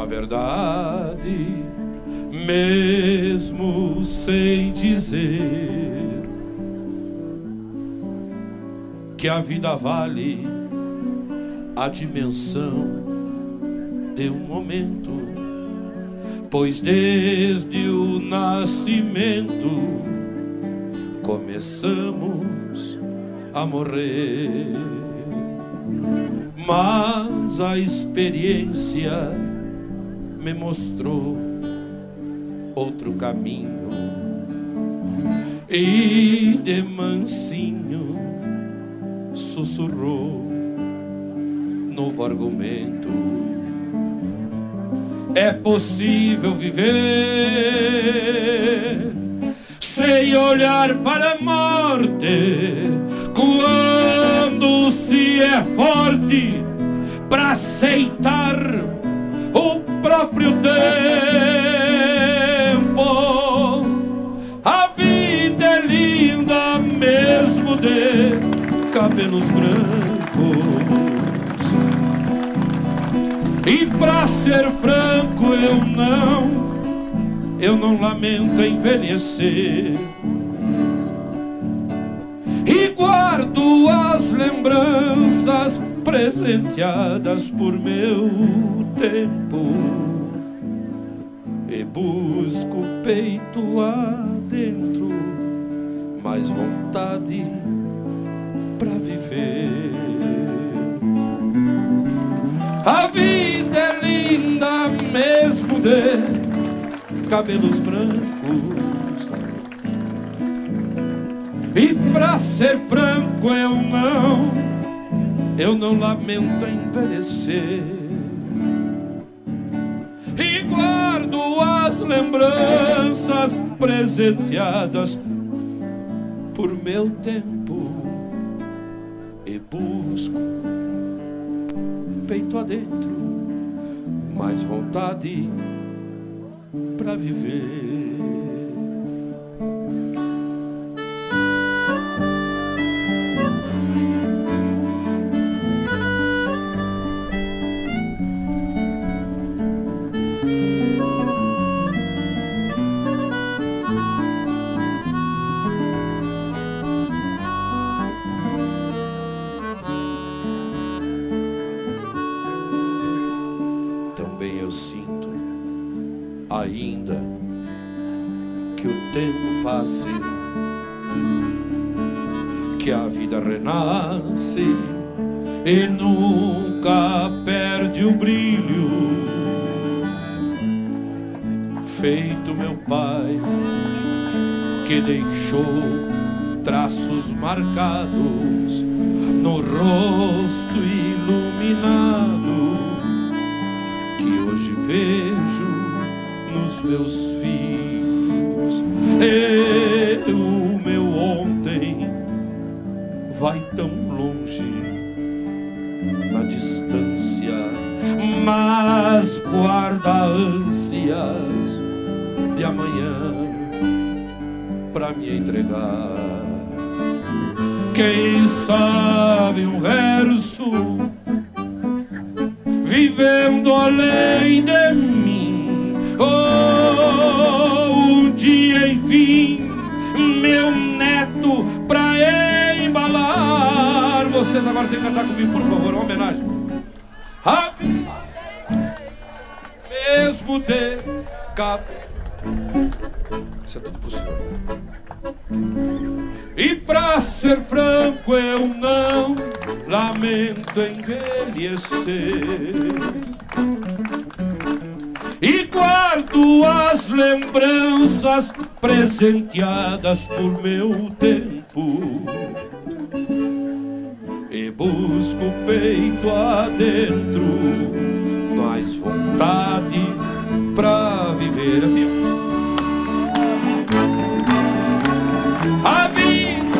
uma verdade, mesmo sem dizer que a vida vale a dimensão de um momento, pois desde o nascimento começamos a morrer. Mas a experiência me mostrou outro caminho e de mansinho sussurrou novo argumento. É possível viver sem olhar para a morte quando se é forte para aceitar o próprio tempo. A vida é linda mesmo de cabelos brancos. E pra ser franco, eu não, eu não lamento envelhecer. Lembranças presenteadas por meu tempo e busco peito adentro mais vontade para viver. A vida é linda mesmo de cabelos brancos. E pra ser franco eu não, eu não lamento envelhecer. as lembranças presenteadas por meu tempo e busco peito adentro mais vontade para viver. Que a vida renasce e nunca perde o brilho. Feito meu pai que deixou traços marcados no rosto iluminado que hoje vejo nos meus filhos. E o meu ontem vai tão longe na distância, mas guarda ânsias de amanhã para me entregar. Quem sabe um verso vivendo além agora tem que cantar comigo, por favor, uma homenagem. Mesmo de cabo. Isso é tudo senhor. E pra ser franco, eu não lamento envelhecer. E guardo as lembranças presenteadas por meu tempo. Busco peito adentro, mais vontade pra viver assim. A vida,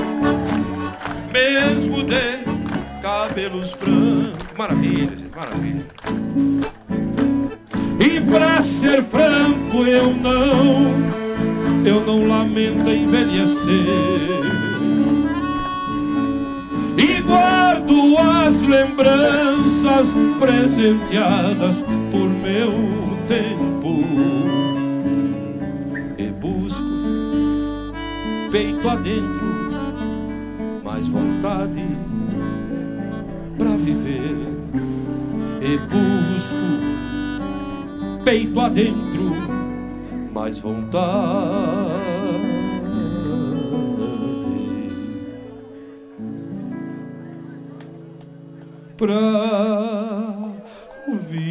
mesmo de cabelos brancos, maravilha, gente, maravilha. E pra ser franco, eu não, eu não lamento envelhecer. E guardo as lembranças presenteadas por meu tempo. E busco peito adentro mais vontade pra viver. E busco peito adentro, mais vontade pra ouvir.